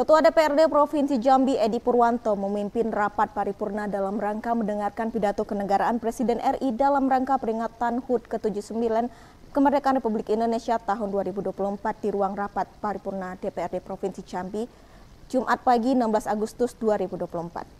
Ketua DPRD Provinsi Jambi Edi Purwanto memimpin rapat paripurna dalam rangka mendengarkan pidato kenegaraan Presiden RI dalam rangka peringatan HUT ke-79 Kemerdekaan Republik Indonesia tahun 2024 di ruang rapat paripurna DPRD Provinsi Jambi Jumat pagi 16 Agustus 2024.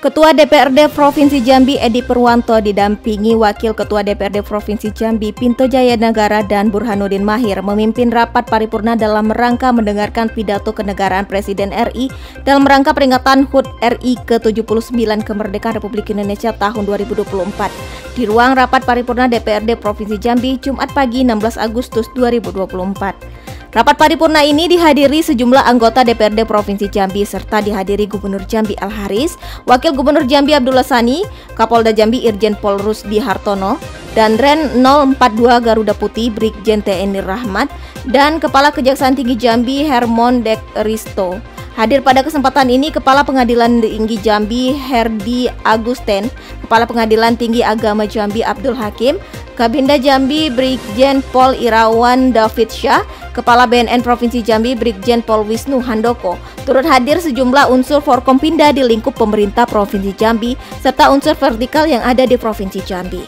Ketua DPRD Provinsi Jambi Edi Purwanto didampingi Wakil Ketua DPRD Provinsi Jambi Pinto Jaya Negara dan Burhanuddin Mahir memimpin rapat paripurna dalam rangka mendengarkan pidato kenegaraan Presiden RI dalam rangka peringatan HUT RI ke-79 Kemerdekaan Republik Indonesia tahun 2024 di ruang rapat paripurna DPRD Provinsi Jambi Jumat pagi 16 Agustus 2024. Rapat paripurna ini dihadiri sejumlah anggota DPRD Provinsi Jambi serta dihadiri Gubernur Jambi Al Haris, Wakil Gubernur Jambi Abdullah Sani, Kapolda Jambi Irjen Pol Rusdi Hartono, dan Ren 042 Garuda Putih Brigjen TNI Rahmat dan Kepala Kejaksaan Tinggi Jambi Hermon Dek Risto. Hadir pada kesempatan ini Kepala Pengadilan Tinggi Jambi Herdi Agusten, Kepala Pengadilan Tinggi Agama Jambi Abdul Hakim, Kabinda Jambi Brigjen Pol Irawan David Syah, Kepala BNN Provinsi Jambi Brigjen Pol Wisnu Handoko. Turut hadir sejumlah unsur Forkompinda di lingkup pemerintah Provinsi Jambi serta unsur vertikal yang ada di Provinsi Jambi.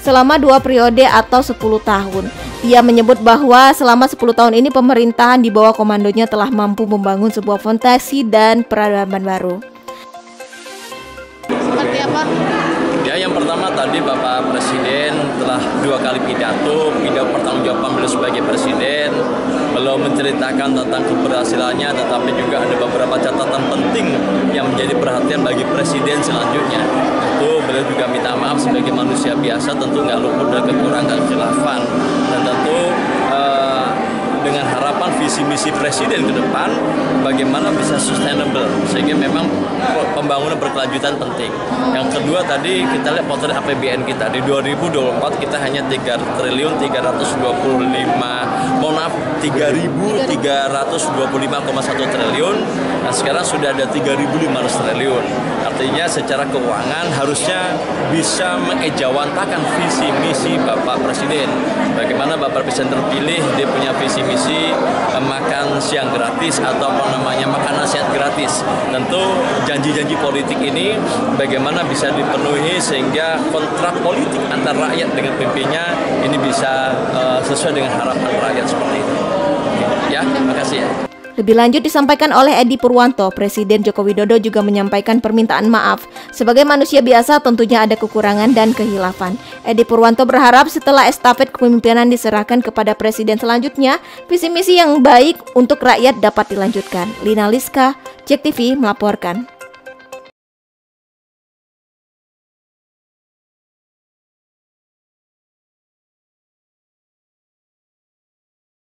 Selama dua periode atau 10 tahun, ia menyebut bahwa selama 10 tahun ini pemerintahan di bawah komandonya telah mampu membangun sebuah fondasi dan peradaban baru. Seperti apa? Ya, yang pertama tadi Bapak Presiden telah dua kali pidato, pidato pertanggungjawaban beliau sebagai Presiden, belum menceritakan tentang keberhasilannya, tetapi juga ada beberapa catatan penting yang menjadi perhatian bagi Presiden selanjutnya. Tentu beliau juga minta maaf sebagai manusia biasa, tentu nggak luput dari kekurangan khilafan, dan tentu harapan visi misi presiden ke depan bagaimana bisa sustainable sehingga memang pembangunan berkelanjutan penting. Yang kedua tadi kita lihat potret APBN kita di 2024 kita hanya 3 triliun 325 mohon maaf 3.325,1 triliun. Nah sekarang sudah ada 3.500 triliun. Artinya secara keuangan harusnya bisa mengejawantakan visi misi Bapak Presiden. Bagaimana Bapak Presiden terpilih dia punya visi misi eh, makan siang gratis atau apa namanya makan nasihat gratis. Tentu janji-janji politik ini bagaimana bisa dipenuhi sehingga kontrak politik antara rakyat dengan pimpinnya ini bisa uh, sesuai dengan harapan rakyat seperti itu. Ya, terima kasih ya. Lebih lanjut disampaikan oleh Edi Purwanto, Presiden Joko Widodo juga menyampaikan permintaan maaf. Sebagai manusia biasa tentunya ada kekurangan dan kehilafan. Edi Purwanto berharap setelah estafet kepemimpinan diserahkan kepada presiden selanjutnya, visi misi yang baik untuk rakyat dapat dilanjutkan. Lina Liska, Cek TV melaporkan.